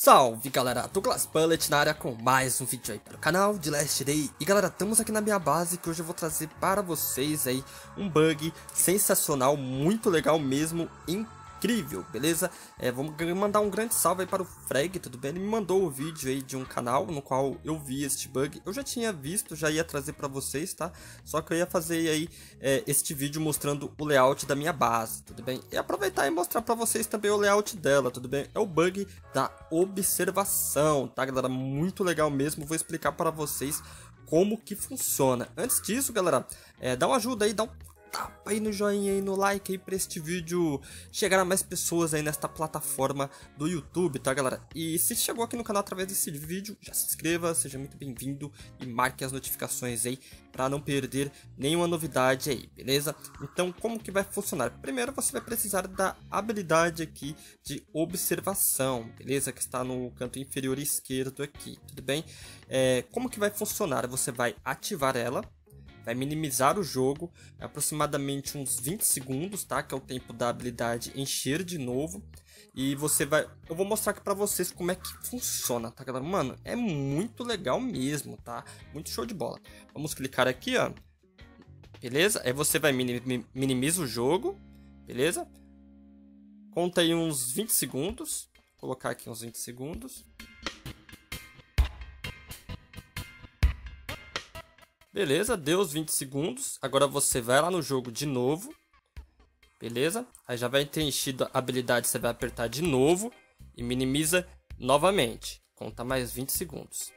Salve galera, Douglas Bullet na área com mais um vídeo aí para o canal de Last Day. E galera, estamos aqui na minha base que hoje eu vou trazer para vocês aí um bug sensacional, muito legal mesmo, incrível, beleza? É, vamos mandar um grande salve aí para o Freg, tudo bem? Ele me mandou o um vídeo aí de um canal no qual eu vi este bug. Eu já tinha visto, já ia trazer para vocês, tá? Só que eu ia fazer aí é, este vídeo mostrando o layout da minha base, tudo bem? E aproveitar e mostrar para vocês também o layout dela, tudo bem? É o bug da observação, tá galera? Muito legal mesmo, vou explicar para vocês como que funciona. Antes disso, galera, é, dá uma ajuda aí, dá um tapa aí no joinha e no like aí pra este vídeo chegar a mais pessoas aí nesta plataforma do YouTube, tá galera? E se chegou aqui no canal através desse vídeo, já se inscreva, seja muito bem-vindo e marque as notificações aí para não perder nenhuma novidade aí, beleza? Então como que vai funcionar? Primeiro você vai precisar da habilidade aqui de observação, beleza? Que está no canto inferior esquerdo aqui, tudo bem? É, como que vai funcionar? Você vai ativar ela, vai minimizar o jogo, aproximadamente uns 20 segundos, tá? Que é o tempo da habilidade encher de novo. E você vai... Eu vou mostrar aqui pra vocês como é que funciona, tá, galera? Mano, é muito legal mesmo, tá? Muito show de bola. Vamos clicar aqui, ó. Beleza? Aí você vai minimizar o jogo, beleza? Conta aí uns 20 segundos. Vou colocar aqui uns 20 segundos. Beleza, deu os 20 segundos. Agora você vai lá no jogo de novo. Beleza? Aí já vai ter enchido a habilidade, você vai apertar de novo e minimiza novamente. Conta mais 20 segundos.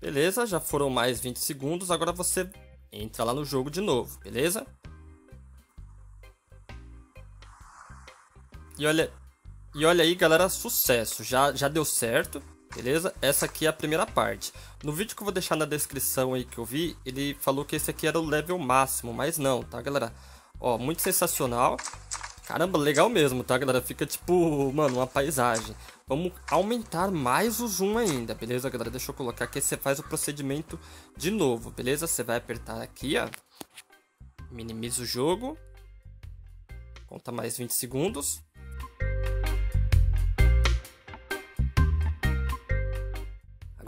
Beleza, já foram mais 20 segundos. Agora você entra lá no jogo de novo, beleza? E olha, e olha aí, galera, sucesso. Já, já deu certo, beleza? Essa aqui é a primeira parte. No vídeo que eu vou deixar na descrição aí que eu vi, ele falou que esse aqui era o level máximo, mas não, tá, galera? Ó, muito sensacional. Caramba, legal mesmo, tá, galera? Fica tipo, mano, uma paisagem. Vamos aumentar mais o zoom ainda, beleza, galera? Deixa eu colocar aqui, você faz o procedimento de novo, beleza? Você vai apertar aqui, ó. Minimiza o jogo. Conta mais 20 segundos.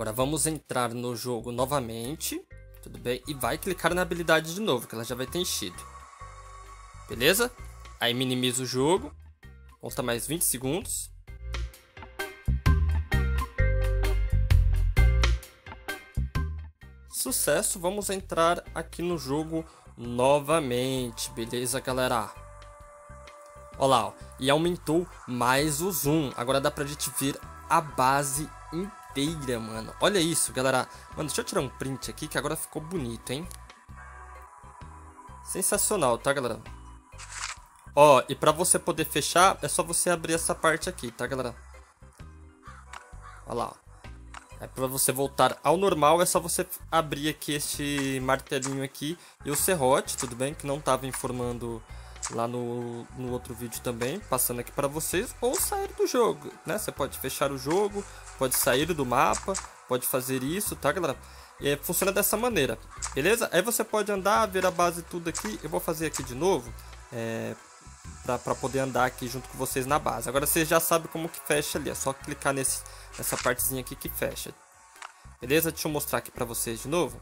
Agora vamos entrar no jogo novamente, tudo bem? E vai clicar na habilidade de novo, que ela já vai ter enchido. Beleza? Aí minimiza o jogo, conta mais 20 segundos. Sucesso, vamos entrar aqui no jogo novamente, beleza galera? Olha lá, ó, e aumentou mais o zoom, agora dá pra gente ver a base inteira inteira, mano. Olha isso, galera. Mano, deixa eu tirar um print aqui que agora ficou bonito, hein? Sensacional, tá, galera? Ó, e pra você poder fechar, é só você abrir essa parte aqui, tá, galera? Olha lá. É pra você voltar ao normal, é só você abrir aqui este martelinho aqui e o serrote, tudo bem? Que não tava informando lá no, no outro vídeo também, passando aqui para vocês, ou sair do jogo, né? Você pode fechar o jogo, pode sair do mapa, pode fazer isso, tá, galera? É, funciona dessa maneira, beleza? Aí você pode andar, ver a base tudo aqui, eu vou fazer aqui de novo, é, para poder andar aqui junto com vocês na base. Agora vocês já sabem como que fecha ali, é só clicar nesse, nessa partezinha aqui que fecha. Beleza? Deixa eu mostrar aqui para vocês de novo.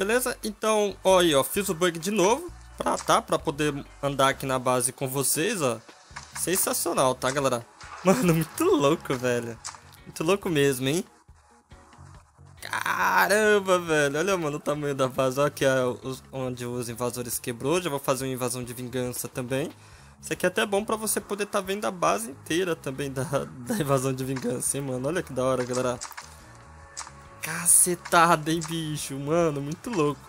Beleza? Então, ó aí, ó, fiz o bug de novo, pra, tá? Pra poder andar aqui na base com vocês, ó. Sensacional, tá, galera? Mano, muito louco, velho. Muito louco mesmo, hein? Caramba, velho. Olha, mano, o tamanho da base. Ó, aqui é onde os invasores quebrou. Já vou fazer uma invasão de vingança também. Isso aqui é até bom pra você poder tá vendo a base inteira também da, da invasão de vingança, hein, mano. Olha que da hora, galera. Cacetada, hein, bicho? Mano, muito louco.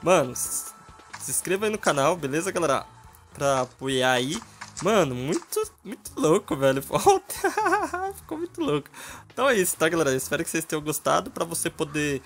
Mano, se inscreva aí no canal, beleza, galera? Pra apoiar aí. Mano, muito, muito louco, velho. Ficou muito louco. Então é isso, tá, galera? Espero que vocês tenham gostado. Pra você poder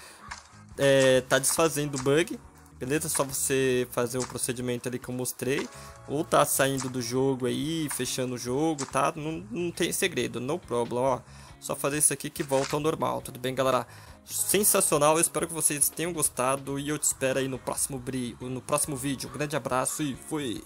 é, tá desfazendo o bug, beleza? Só você fazer o procedimento ali que eu mostrei. Ou tá saindo do jogo aí, fechando o jogo, tá? Não, não tem segredo, no problem, ó. Só fazer isso aqui que volta ao normal, tudo bem, galera? Sensacional, eu espero que vocês tenham gostado e eu te espero aí no próximo, no próximo vídeo. Um grande abraço e fui!